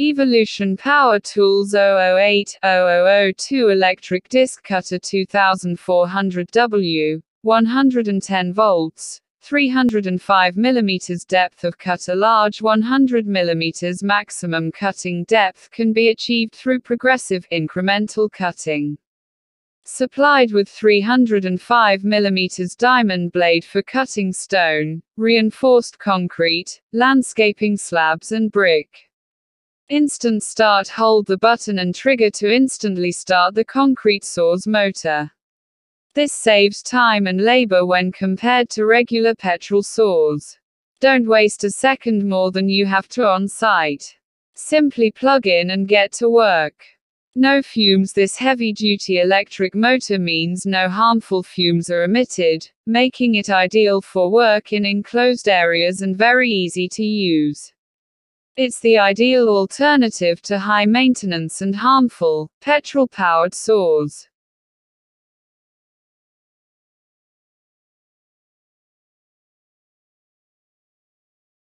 Evolution Power Tools 008-0002 Electric Disc Cutter 2400W, 110 volts, 305 mm depth of cutter large 100 mm maximum cutting depth can be achieved through progressive incremental cutting. Supplied with 305 mm diamond blade for cutting stone, reinforced concrete, landscaping slabs and brick. Instant start hold the button and trigger to instantly start the concrete saw's motor. This saves time and labor when compared to regular petrol saws. Don't waste a second more than you have to on site. Simply plug in and get to work. No fumes This heavy-duty electric motor means no harmful fumes are emitted, making it ideal for work in enclosed areas and very easy to use. It's the ideal alternative to high maintenance and harmful, petrol-powered saws.